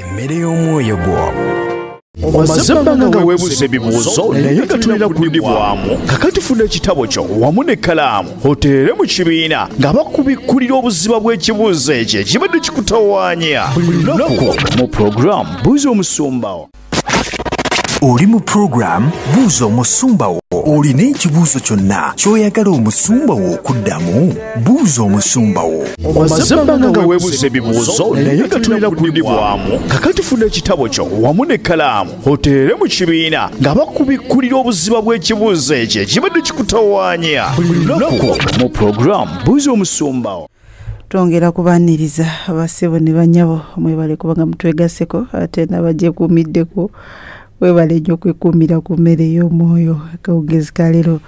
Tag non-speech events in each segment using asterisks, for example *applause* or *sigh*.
emmere y'omwoyo gwo omaze ebbanga nga weebuuza ebibuuzo naye nga tulina kudibwamu. kakati funa ekitabo kyo wamu n'ekkalaamu oteere mu kibiina nga bakubikkulira obuziba bw'ekibuuzo ekyo ekibadde kikutawaanya. Buli lunaku mu puroguraamu buuza omusumbawo oli mu puroguraamu buuza omusumba wo. Olina ekibuuzo kyonna ky'oyagala omusumba wo okuddamu buuza omusumba wo. Omaze ebbanga nga weebuuza ebibuuzo naye nga tulina kudibwamu kakati funa ekitabo kyo wamu n'ekkalaamu oteere mu kibiina nga bakubikkulira obuziba bw'ekibuuzo ekyo ekibadde kikutawaanya buli lunaku mu puroguraamu buuza omusumbawo twongera kubaniriza abasebo ne banyabo mwebale kubanga mutwegaseko ate nabagyekuumiddeko webale nnyo okwekuumira ku mmere y'omwoyo akawungezi kalero.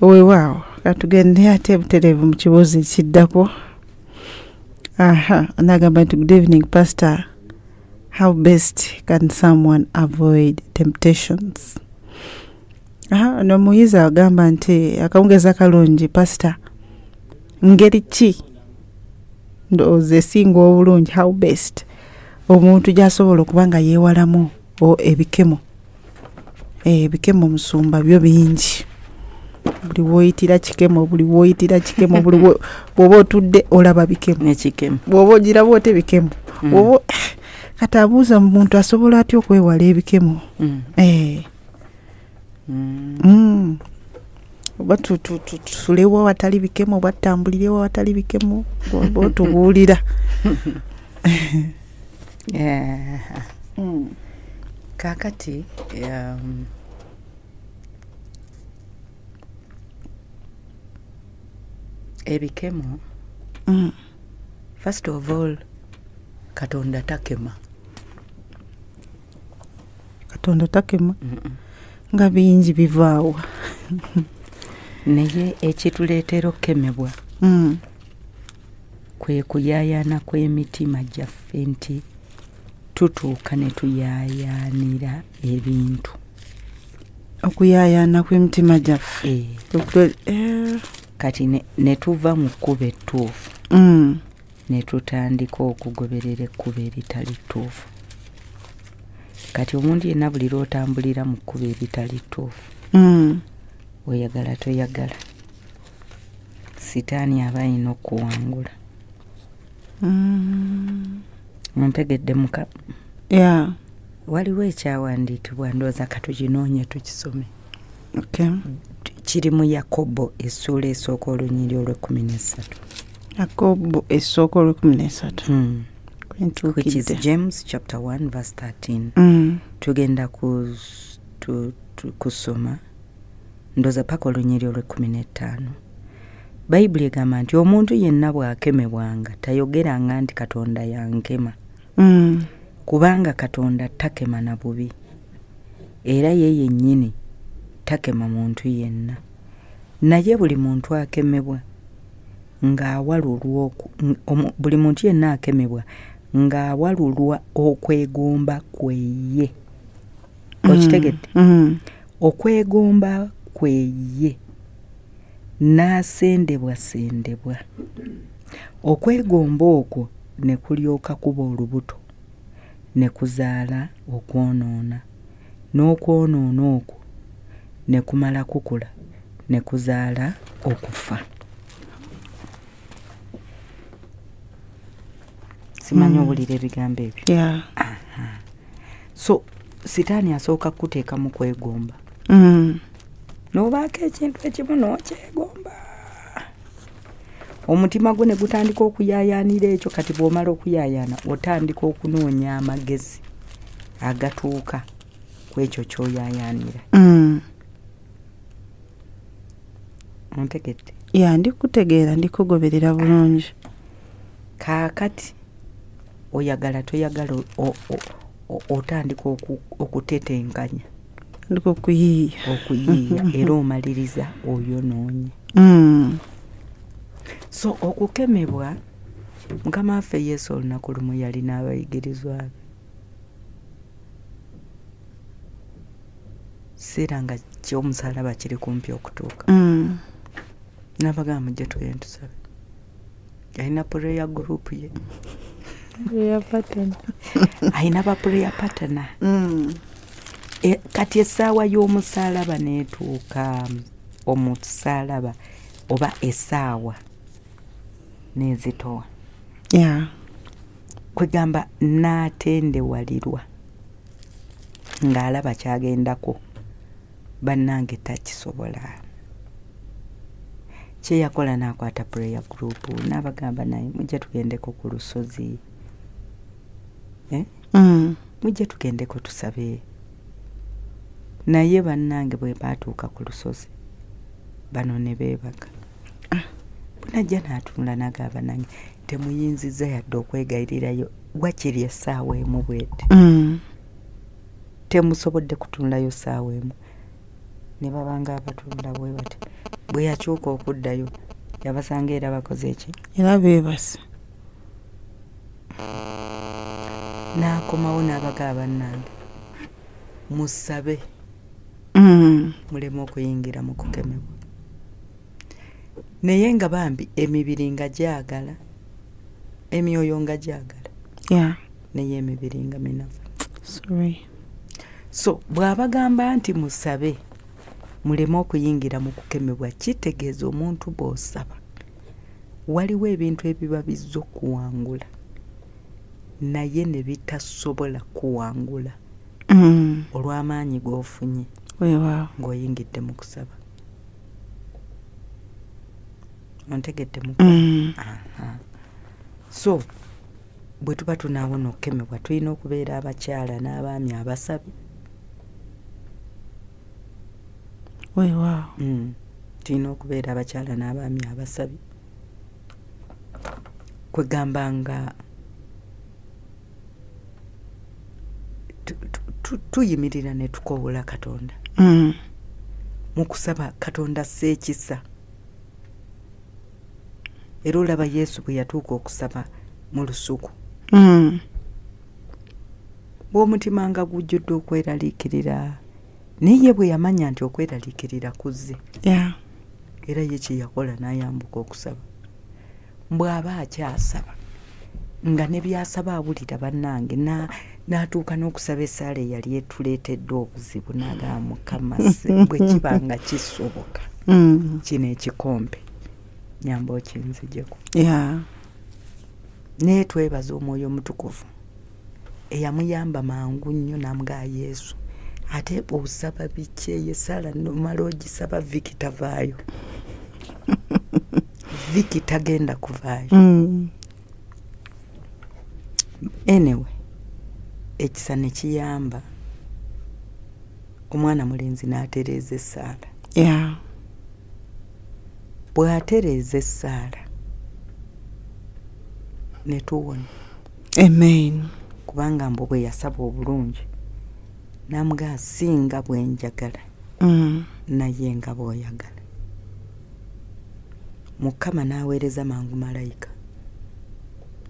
Weewaawo katugende ate butereevu mu kibuuzo ekiddako aha nagamba nti good evening pastor. How best can someone avoid temptations? Aha no muyizi agamba nti akawungezi akalungi pastor. Ngeri ki? Ndowooza esinga obulungi how best? Omuntu gyasobola okuba nga yeewalamu ebikemo. Eh, ebikemo musumba byo bingi. Buli woyitira kikemo buli woyitira kikemo buli wo- *laughs* bw'oba otudde olaba bikemo. Bw'oba ogiraba ote bikemo. Bw'oba kati abuuza muntu asobola atya okwewala ebikemo? Mm. Eh, Mm. mm. oba tu- tu- tu- tulewo awatali bikemo oba tutambulirewo awatali bikemo oba otubuulira *laughs* Kakati um, ebikemo Mm. first of all katonda takema katonda takema Mm-mm. nga bingi bivaawa *laughs* naye ekituleetera okukemebwa Mm. kwe kuyayaana kw'emitima gyaffe nti tutuuka ne tuyaayaanira ebintu. Okuyaayaana kw'emitima gyaffe. Eh, eh, kati ne- tuva mu kkuba ettuufu. Mm. ne tutandika okugoberera ekkuba eritali ttuufu. Kati omuntu yenna buli lwotambulira mu kkuba eritali ttuufu Mm. oyagala toyagala. Sitaani aba alina okuwangula Ontegedde muka. Yeah. Waliwo ekyawandiikibwa ndowooza katuginoonye tukisome. Kiri mu yakobo essuula esooka olunyiri olwekumi nesatu yakobo essooka olwekumi nesatu Hmm. which is james chapter 1 verse 13 Mm. tugenda ku- tu- tu- kusoma. Ndoza paka olunyiri olwekumi n'ettaano bayibuli egamba nti omuntu yenna bw'akemebwanga tayogeranga nti katonda yankema. Mm. kubanga katonda takema na bubi. Era ye yennyini takema muntu yenna. Naye buli muntu akemebwa ng'awalulwa oku- ng- omu- buli muntu yenna akemebwa ng'awalulwa okwegomba kweye. Okitegedde? Mm. okwegomba kweye n'asendebwasendebwa okwegomba okwo ne kulyoka kuba olubuto ne kuzaala okwonoona n'okwonoona okwo ne kumala kukula ne kuzaala okufa. Simanyi owulira ebigambo ebyo? Yeah. So sitaani asooka kuteeka mu kwegomba? Mm. N'obaako ekintu ekimu n'okyegomba omutima gwo ne gutandika okuyaayaanira ekyo kati bw'omala okuyaayaana otandika okunoonya amagezi agatuuka ku ekyo ky'oyaayaanira Mm. ontegedde? Ya ndikutegeera ndikugoberera bulungi. Kaakati oyagala toyagala otandika oku- okutetenkanya ndikukuyiiya. Okuyiiya *laughs* era omaliriza oyonoonye Mm. so okukemebwa mukama waffe yesu olunaku lumu yalina abayigirizwa be. Seera nga kyomusalaba kiri kumpi okutuuka. Mm. nabagamba mujje tugende tusabe alina pureya gurupu ye. Yapatana alina bapureya patana Mm. Kati essaawa y'omusaalaba neetuuka omusaalaba oba essaawa nezitowa ya kwegamba naatendewalirwa ng'alaba kyagendako bannange takisobola kyeyakola n'akwata prayer group n'abagamba naye mujje tugendeko ku lusozi Eh? Mm. mujje tugendeko tusabe naye bannange bwe baatuuka ku lusozi bano ne beebaka bunajja n'atunula n'agamba nange temuyinziza yadde okwegayirirayo wakiri essaawa emu bwete Mm. temusobodde kutunulayo ssaawa emu. Ne babanga abatunda bwe bati bwe yakyuka okuddayo yabasanga era bakoze eki era beebase. N'akomawo n'abaga bannange musabe. Muleme okuyingira mu kukemebwa naye nga bambi emibiri nga gyagala emyoyo nga gyagala. Ya naye emibiri nga minafu sorry. So bw'abagamba nti musabe muleme okuyingira mu kukemebwa kitegeeza omuntu bw'osaba. Waliwo ebintu ebiba bizza okuwangula naye ne bitasobola kuwangula. Mm. olw'amaanyi g'ofunye weewaawo ng'oyingidde mu kusaba. Ontegedde mu Mm. So bwe tuba tunaawona okukemebwa tulina okubeera abakyala n'abaami abasabi. Weewaawo Mm. tulina okubeera abakyala n'abaami abasabi. Kwegamba nga tu- tu- tu- tuyimirira ne tukowoola katonda. Mu kusaba katonda seekisa era olaba yesu bwe yatuuka okusaba mu lusuku. Mm. bw'omutima nga gujjudde okweraliikirira naye bwe yamanya nti okweraliikirira kuzze. Ya era ye kye yakola n'ayambuka okusaba. Bw'aba akyasaba nga ne byasaba awulira bannange na- n'atuuka n'okusaba essaala eyali etuleetedde obuzibu n'agamba mukama bwe kiba nga kisoboka. Mm. kino ekikompe. Nyamba okinzijeko. Ya naye twebaza omwoyo omutukuvu. Eyamuyamba mangu nnyo namugaa yesu. Ate osaba biki? Eyo esaala nomala ogisaba viki tavaayo *laughs* viki tagenda kuvaayo. Mm. anyway ekisa ne kiyamba. Omwana mulenzi n'atereeza essaala. Bw'atereeza essaala ne tuwona. Amen. Kubanga mbu bwe yasaba obulungi namugaa singa bwenjagala Mm. naye nga bw'oyagala. Mukama n'aweereza mangu malayika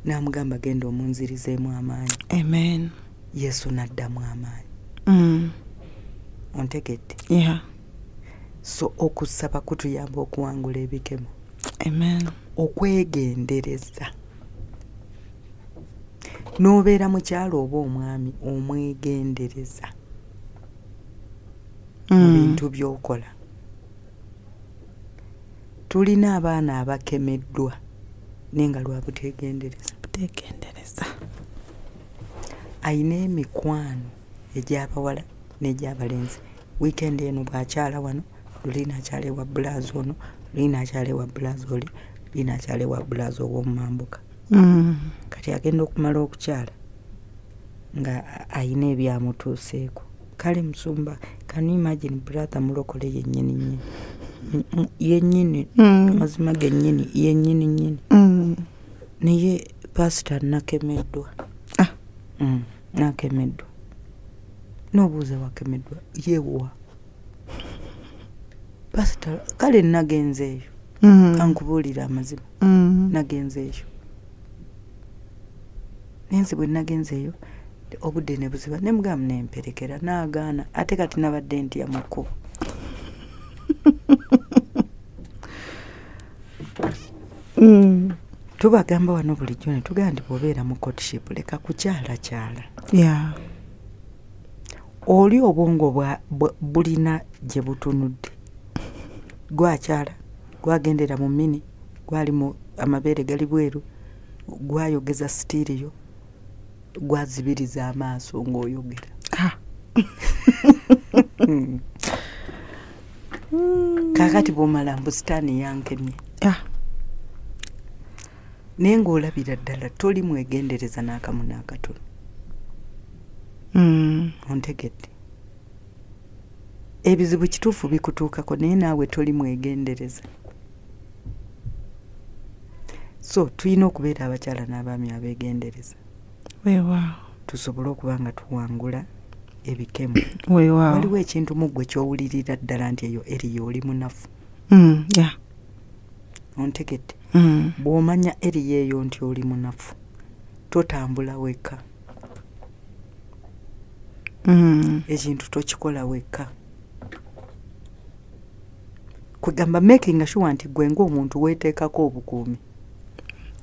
n'amugamba genda omunzirizeemu amaanyi. Amen yesu n'addamu amaanyi. Mm. ontegedde? So okusaba kutuyamba okuwangula ebikemo? Amen. Okwegendereza. N'obeera mukyalo oba omwami omwegendereza mu Mm. bintu by'okola. Tulina abaana abakemeddwa naye nga lwa butegendereza. Butegendereza ayina emikwano egy'abawala n'egyabalenzi wiikendi eno bw'akyala wano lulina akyala ewa bulazi ono lulina akyala ewa bulazi oli lulina akyala ewa bulazi ow'omumambuka Mm. kati agenda okumala okukyala nga a- ayina ebyamutuuseeko kale musumba you imagine brother mulokole yennyini nyini yennyini Mm. amazima gennyini yennyini nyini Mm. naye pasita nakemeddwa Ah. Nakemeddwa nobuuza wakemeddwa yewa pasita kale nagenzeeyo Mm. kankubuulira amazima. Mm. nagenzeeyo nenzi bwe nagenzeeyo obudde ne buziba. Ne mugamu nemperekera naagaana ate kati nabadde ntya mu kkubo *laughs* Mm. Tubagamba wano bulijjo ne tugamba nti bw'obeera mu kotship leka kukyalakyala ya oli obwongo bulina gye butunudde? Gwakyala? Gwagendera mu mini gwali mu amabeere gali bweru? Gwayogeza sitiiriyo? Gwazibiriza amaaso ng'oyogera? Ah. kaakati bw'omala mbusitaani yankemye ya naye ng'olabira ddala toli mwegendereza n'akamu n'akatono. Mm. ontegedde. Ebizibu kituufu bikutuukako naye naawe toli mwegendereza. So tulina okubeera abakyala n'abaami abeegendereza. Weewaawo tusobole okuba nga tuwangula ebikemu. Weewaawo waliwo ekintu mu ggwe kyowulirira ddala nti eyo eriyo oli munafu. Mm, ya ontegedde Mm. bw'omanya eriyo eyo nti oli munafu totambula wekka. Mm. ekintu tokikola wekka. Kwegamba making sure nti gwe ngaomuntu weeteekako obukuumi.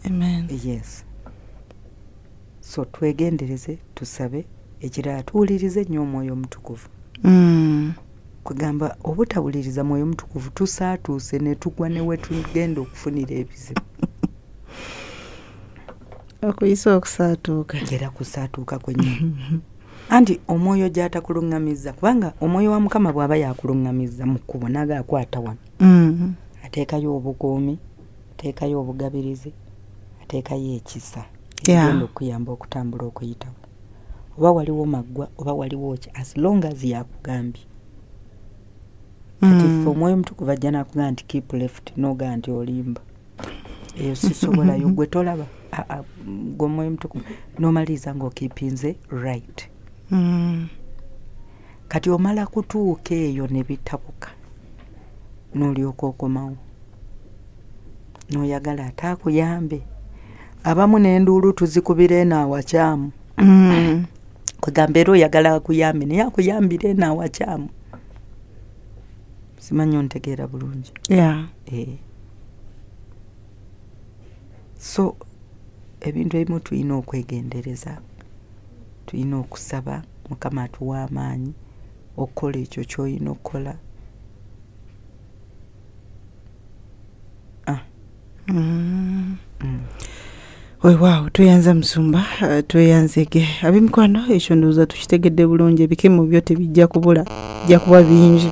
Amen. Yes. So twegendereze tusabe ekirala tuwulirize nnyo omwoyo omutukuvu. Mm. Kwegamba obutawuliriza mwoyo omutukuvu tusaatuuse ne tugwa ne we tugenda okufunira ebizibu *laughs* okuyisa okusaatuuka era kusaatuuka kwennyini anti omwoyo gy'atakuluŋŋamizza kubanga omwoyo wa mukama bw'aba yakuluŋŋamizza mu kkubo naaga akwata wano. Mm. ateekayo obukuumi ateekayo obugabirizi ateekayo ekisa. Yeah. ekigenda okuyamba okutambula okuyitawo. Oba waliwo maggwa oba waliwo ki as long as yakugambye kati Mm. ffe omwoyo omutukuvu ajja nakugamba nti keep left nogaa nti olimba eyo sisobolayo gwe tolaba gwe omwoyo omutukuvu nomaliriza ngaokipinze right Mm. kati omala kutuuka eyo ne bitabuka n'olyoka okomawo n'oyagala ate akuyambe abamu n'enduulu tuzikubira eno awakyamu Mm. kwegamba era oyagala akuyambe naye akuyambira eno awakyamu simanyi ontegeera bulungi Eh. so ebintu ebimu tulina okwegendereza tulina okusaba mukama atuwa amaanyi okukola ekyo kyolina okukola Ah, Mm. mm. tweyanza musumba eh, tweyanzege ab'emikwano ekyo ndowooza tukitegedde bulungi ebikemo byo tebijja kubula bijja kuba bingi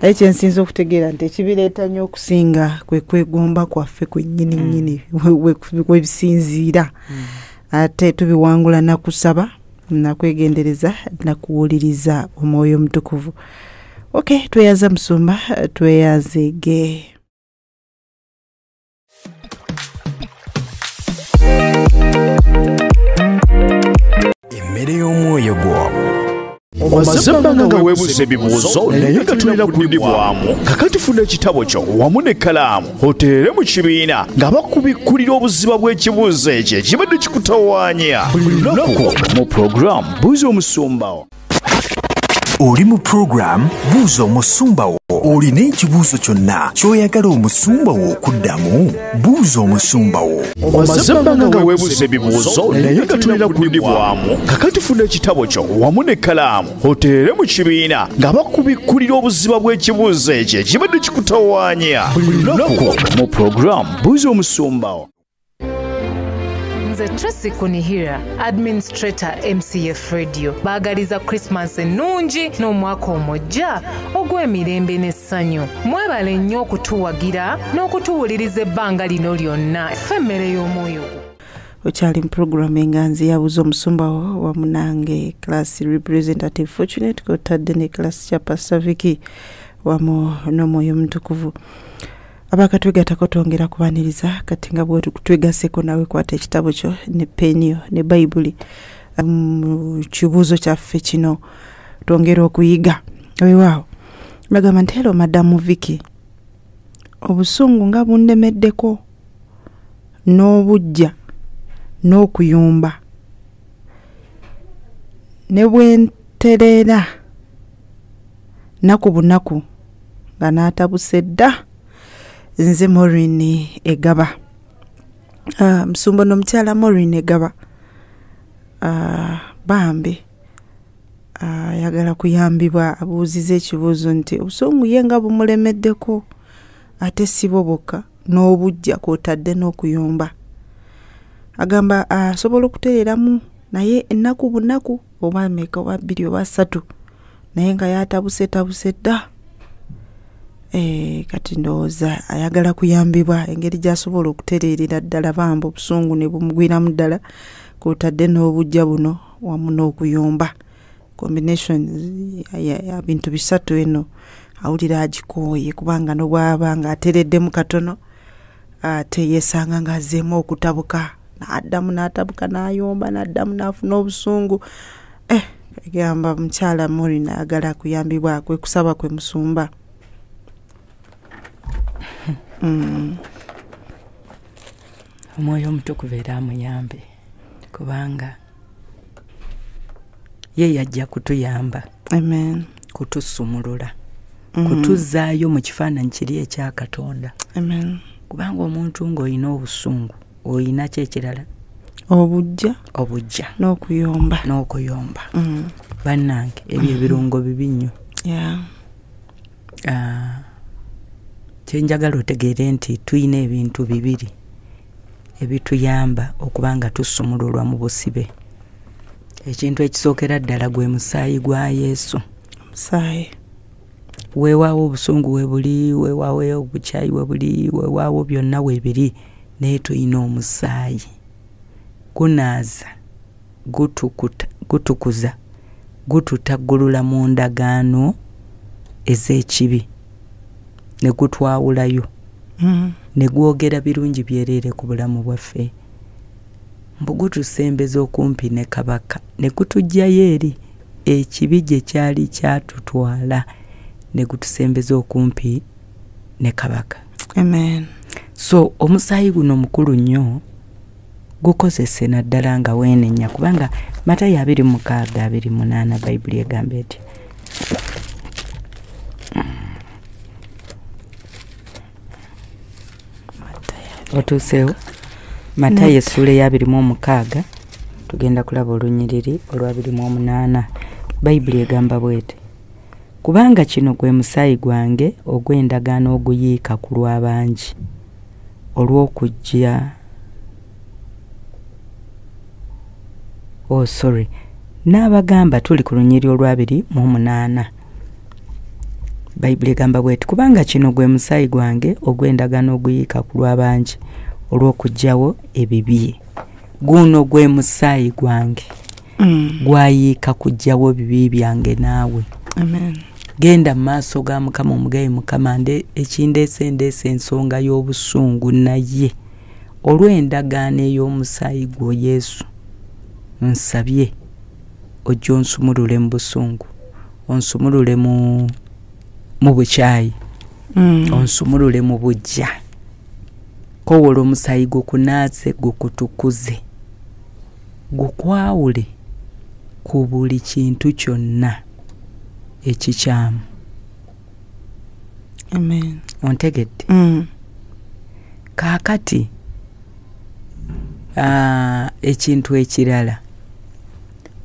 naye kyensinza okutegeera nti ekibireeta nnyo okusinga kwe kwegomba kwaffe kwennyini nnyini we- we- webisinziira ate tubiwangula nakusaba nakwegendereza nakuwuliriza omwoyo omutukuvu. Ok tweyaza musumba tweyanzege emmere y'omwoyo gwo omaze ebbanga nga weebuuza ebibuuzo naye nga tulina kuddibwamu kakati funa ekitabo kyo wamu n'ekkalaamu oteere mu kibiina nga bakubikkulira obuziba bw'ekibuuzo ekyo ekibadde kikutawaanya. Buli lunaku mu puroguraamu buuza omusumbawo oli mu puroguramu buuza omusumba wo. Olina ekibuuzo kyonna ky'oyagala omusumba wo okuddamu buuza omusumba wo. Omaze ebbanga nga weebuuza ebibuuzo naye nga tulina kuddibwamu kakati funa ekitabo kyo wamu n'ekkalaamu oteere mu kibiina nga bakubikkulira obuziba bw'ekibuuzo ekyo ekibadde kikutawaanya. Buli lunaku mu puroguraamu buuza omusumbawo nze tracy kunihira administrator mcf radio. Baagaliza krismas ennungi n'omwaka omujja ogw'emirembe n'essanyu. Mwebale nnyo okutuwagira n'okutuwuliriza ebbanga lino lyonna ffe emmere y'omwoyo. Gwo okyali mu puroguramu enganzi yabuuza omusumba wamu nange class representative. Fortunate kotadde ne class kya pasaviki wamu n'omwoyo omutukuvu abakatwegatako twongera kubaniriza kati nga bwe twegaseko nawe kwata ekitabo kyo ne peniyo ne bayibuli mu kibuuzo kyaffe kino twongera okuyiga. Wewaawo bagamba nti hero madamu viki obusungu nga bundemeddeko n'obujja n'okuyumba ne bwenterera naku bunaku nga n'atabuse dda nze morini egaba. Ah, musumba n'omukyala morin egaba. Ah, bambi. Ah, ayagala kuyambibwa abuuziza ekibuuzo nti obusungu ye nga bumulemeddeko ate si bo bokka n'obujja kwotadde n'okuyomba agamba asobola okutereeramu naye ennaku bunaku oba meka oba bbiri oba ssatu naye nga yatabusetabuse dda. Eh, kati ndowooza ayagala kuyambibwa engeri gy'asobola okutereerera ddala bamba obusungu ne bumugwiramu ddala kwotadde n'obujja buno wamu n'okuyomba. Combination bintu bisatu eno awulira agikooye kubanga nobwaba nga atereddemu katono ate yeesanga ng'azzeemu okutabuka n'addamu n'atabuka n'ayomba n'addamu n'afuna obusungu. Eh egamba mukyala morin ayagala kuyambibwa kwe kusaba kwe musumba omwoyo omutukuvu era amuyambe kubanga ye yajja kutuyamba amen. kutusumulula Mhm. kutuzaayo mu kifaananyi kiri ekya katonda. Amen. Kubanga omuntu ng'olina obusungu olina ki ekirala obujja obujja n'okuyomba. n'okuyomba. Mm, bannange ebyo ebirungo bibi nnyo. Yeah. Ah, kyenjagala otegeere nti tuyina ebintu bibiri ebituyamba okuba nga tusumululwa mu busibe. Ekintu ekisookera ddala gwe musaayi gwa yesu. Omusaayi weewaawo obusungu we buli weewaawo obukyayi we buli weewaawo byonna we biri naye tuyina omusaayi. Gunaaza gutukuza gututaggulula mu ndagaano ez'ekibi ne gutwawulayo. Mm, ne gwogera birungi byereere ku bulamu bwaffe. Mbu gutusembeza okumpi ne kabaka ne gutuggyayo eri ekibi gye kyali kyatutwala ne gutusembeza okumpi ne kabaka. Amen. So omusaayi guno mukulu nnyo gukozese naddala nga weenenya kubanga matayo abiri mukaaga abiri munaana bayibuli egamba eti otuuseewo matayo essuula eyabiri mu omukaaga tugenda kulaba olunyiriri olwabiri mu omunaana. Bayibuli egamba bwete kubanga kino gwe musaayi gwange ogw'endagaano oguyiika ku lw'abangi olw'okujja oh sorry. N'abagamba tuli ku lunyiri olwabiri mu omunaana bayibuli egamba bweti kubanga kino gwe musaayi gwange ogw'endagaano oguyiika ku lw'abangi olw'okugyawo ebibi guno gwe musaayi gwange. Mm, gwayiika kugyawo bibi byange naawe. Amen. Genda mu maaso ga mukama omugayi mukama nde ekindeese ndeese ensonga y'obusungu naye. Olw'endagaano ey'omusaayi gwo yesu nsabye ojja onsumulule mu busungu onsumulule mu mu bukyayi. Mm, onsumulule mu bujja. Kowola omusaayi gukunaaze gukutukuze gukwawule ku buli kintu kyonna ekikyamu. Amen. Ontegedde? Mm, kaakati aa, ekintu ekirala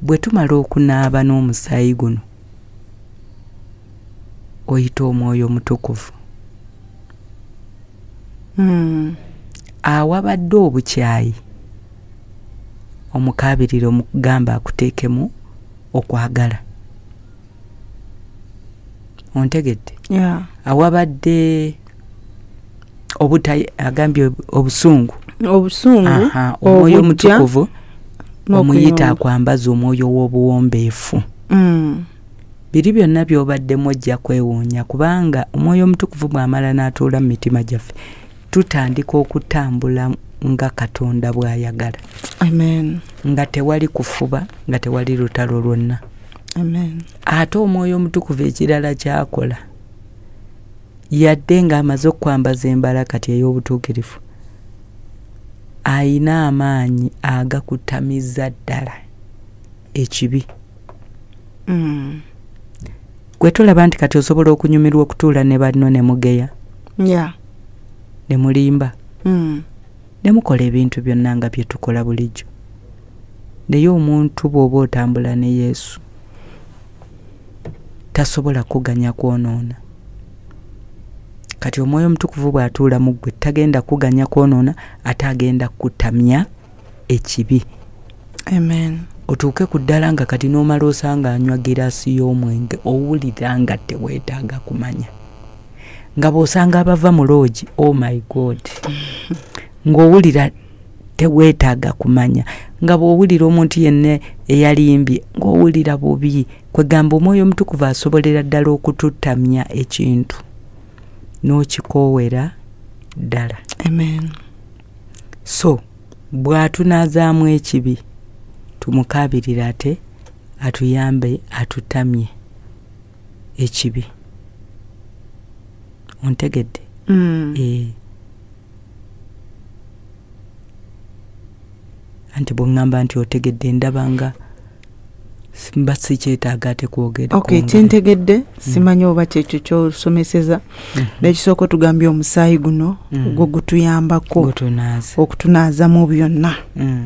bwe tumala okunaaba n'omusaayi guno oyita omwoyo omutukuvu. Mm, awabadde obukyayi. Omukaabirire omukugamba akuteekemu okwagala. Ontegedde? Awabadde obuta agambye obusungu. Obusungu omwoyo omutukuvu omuyita akwambaza omwoyo w'obuwombeefu. Mm, biri byonna by'obaddemu ojja kwewuunya kubanga omwoyo omutukuvu bw'amala n'atuula mu mitima gyaffe tutandika okutambula nga katonda bw'ayagala. Amen. Nga tewali kufuba nga tewali lutalo lwonna. Amen. Ate omwoyo omutukuvu ekirala kyakola yadde ng'amaze okukwambaza embala kati ey'obutuukirivu ayina amaanyi agakutamiza ddala ekibi. Mm, gwe tolaba nti kati osobola okunyumirwa okutuula ne banno ne mugeya? Ne mulimba? Mm, ne mukola ebintu byonna nga bye tukola bulijjo? Naye omuntu bw'oba otambula ne yesu tasobola kuganya kwonoona. Kati omwoyo omutukuvu bw'atuula mu ggwe tagenda kuganya kwonoona ate agenda kutamya ekibi. Amen otuuke ku ddala nga kati n'omala osanga anywa giraasi y'omwenge owulira nga teweetaaga kumanya. Nga bw'osanga abava mu loogi oh my god ng'owulira teweetaaga kumanya. Nga bw'owulira omuntu yenna eyalimbye ng'owulira bubi kwegamba omwoyo omutukuvu asobolera ddala okututamya ekintu n'okikoowera ddala. Amen. So bw'atunaazaamu ekibi tumukaabirire ate atuyambe atutamye ekibi ontegedde Mm. Eh. anti bweŋŋamba nti otegedde ndaba nga mba sikyetaaga ate kwogera ok kyentegedde simanyi oba kyekyo kyosomeseza Mhm. nekisooka otugambye omusaayi guno Mm. gwe gutuyambako gutunaaza okutunaazamu byonna Mm.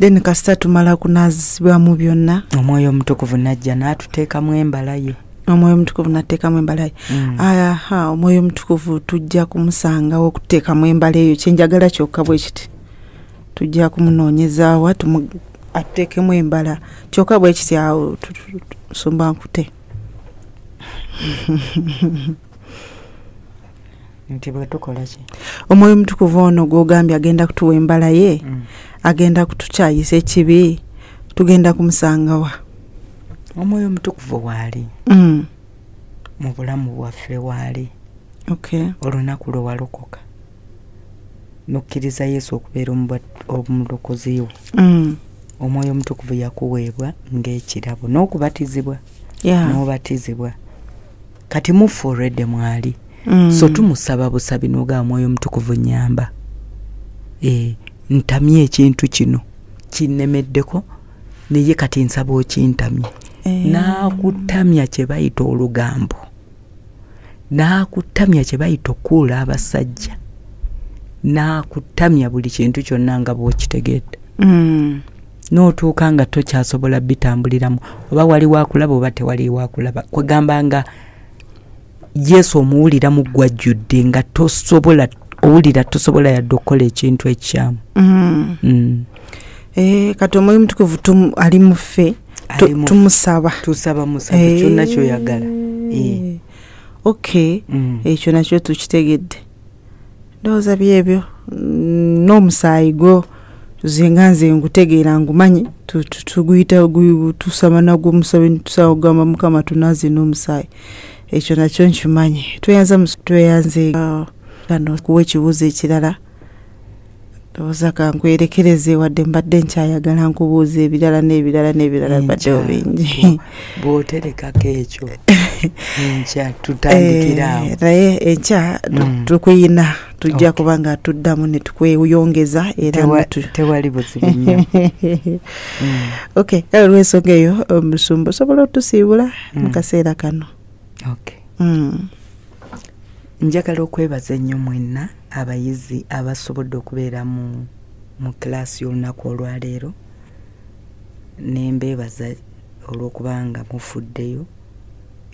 Then kasita tumala kunaazibwamu byonna. Omwoyo omutukuvu najja n'atuteekamu embala ye omwoyo omutukuvu nateekamu embala ye Mm. aha omwoyo omutukuvu tujja kumusangawo okuteekamu embala eyo. Kyenjagala kyokka bwe kiti. Tujja kumunoonyezaawa atuteekemu embala. Kyokka bwe kiti awo nsumba nkute. *laughs* Nti bwe tukola ki? Omwoyo omutukuvu ono gwogambye agenda kutuwa embala ye Mm. Agenda kutukyayisa ekibi tugenda kumusangawa omwoyo omutukuvu waali mm. mu bulamu bwaffe waali okay. olunaku lwe walokoka n'okkiriza yesu okubeera omulokozi wo mm. omwoyo omutukuvu yakuweebwa ng'ekirabo n'okubatizibwa n'obatizibwa kati mufe olwedde mwali mm. so tumusaba busabi n'ogaba mwoyo omutukuvu nyamba e, ntamye ekintu kino. Kinnemeddeko naye kati nsaba okintamye. Eh, n'akutamya kye bayita olugambo. N'akutamya kye bayita okuula abasajja. N'akutamya buli kintu kyonna nga bw'okitegedde mm. n'otuuka nga tokyasobola bitambuliramu. Oba wali wakulaba oba tewali wakulaba kwegamba nga yesu omuwulira mu gwajjudde nga tosobola owulira tosobola yadde okukola ekintu ekikyamu Mm. mm. Eh, kati omwoyo omutukuvu tum- ali mu ffe tumusaba. Tusaba musaba Eh, kyonna kyoyagala. Eh. ok. Mm. ekyo nakyo tukitegedde. Ndowooza byebyo. Mm, n'omusaayi gwo tuzenga nze ngutegeera ngumanyi tu- tu- tuguyita gu- tusaba nagwo omusabe tusaba kugamba mukama tunaaze n'omusaayi. Ekyo nakyo nkimanyi. Tweyanza tweyanze kano kuwa ekibuuzo ekirala ndowooza kankwerekereze wadde mbadde nkyayagala nkubuuza ebirala n'ebirala n'ebirala baddeho Enkya, bingi *laughs* bwo- bw'oterekako ekyo enkya tutandikira *laughs* awo Eh, naye enkya tu- Mm. tukuyina tujja Okay. kuba nga tuddamu ne tukweyongeza era tewali buzibu nnyo *laughs* Mm. ok kale olw'ensonga eyo omusumba osobola otusiibula mu kaseera kano okay. Njagala okwebaza ennyo mwenna abayizi abasobodde okubeera mu mu kilaasi y'olunaku olwaleero nembeebaza olw'okuba nga mufuddeyo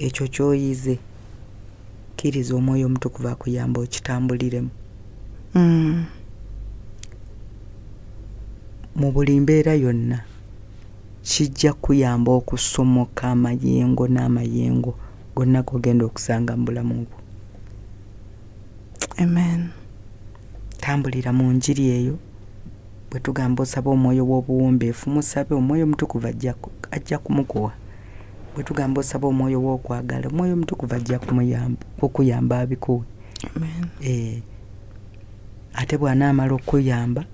ekyo kyoyize. Kkiriza omwoyo omutukuvu akuyamba okitambuliremu. Mm. mu buli mbeera yonna kijja kuyamba okusomoka amayengo n'amayengo gonna gogenda okusanga mu bulamu bwo tambulira mu njiri eyo bwe tugamba osaba omwoyo w'obuwombeefu musabe omwoyo omutukuvu ajja ku- ajja kumukuwa. Bwe tugamba osaba omwoyo w'okwagala omwoyo omutukuvu ajja okuyamba abikuwe. Amen. Eh, ate bw'anaamala okuyamba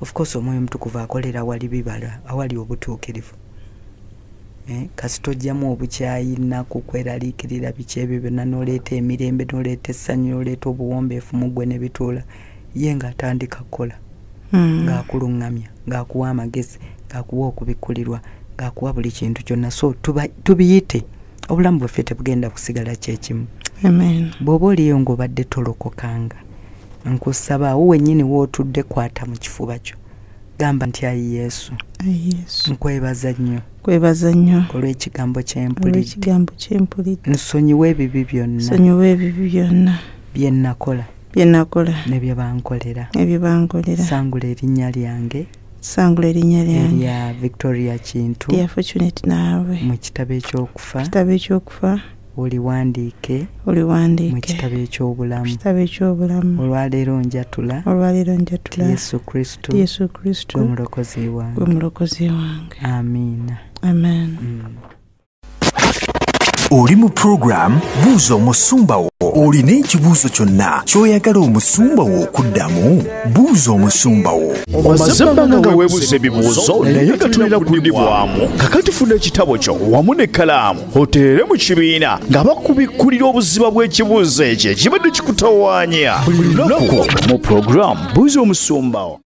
of course omwoyo omutukuvu akolera awali bibala awali obutuukirivu Eh, kasi tojjamu obukyayi naku kweraliikirira biki ebyo byonna n'oleeta emirembe n'oleeta essanyu n'oleeta obuwombeefu mu ggwe ne bituula. Ye ng'atandika kukola Mm. ng'akuluŋŋamya ng'akuwa amagezi ng'akuwa okubikkulirwa ng'akuwa buli kintu kyonna. So tubiyite. Obulamu bwaffe tebugenda kusigala kyekimu amen. Bw'oba oliyo ng'obadde tolokokanga nkusaba wo wennyini wootudde kwata mu kifuba kyo gamba nti ayi yesu. Nkwebaza nnyo. Kwebaza nnyo. Olw'ekigambo kyempulidde. Olw'ekigambo kyempulidde. Nsonyiwa ebibi byonna. Sonyiwa ebibi byonna. Bye nakola. Bye nakola. Ne bye bankolera. Ebyo bankolera sangula erinnya lyange. Sangula erinnya lyange. Erya victoria kintu. Lya fortunate naawe. Mu kitabo ekyokufa. Kitabo ekyokufa oliwandiike mu oliwandiike kitabo eky'obulamu. kitabo ekyobulamu. Olwaleero njatula olwaleero njatula yesu kristo yesu kristo gwe mulokozi wange. gwe mulokozi wange. Amiina. Amen oli mu pulogulaamu buuza omusumba wo. Olina ekibuuzo kyonna ky'oyagala omusumba wo okuddamu buuza omusumba wo. Omaze ebbanga nga weebuuza ebibuuzo naye nga tulina kudibwamu. kakati funa ekitabo kyo wamu n'ekkalaamu oteere mu kibiina nga bakubikkulira obuziba bw'ekibuuzo ekyo ekibadde kikutawaanya. Buli lunaku mu pulogulaamu buuza omusumbawo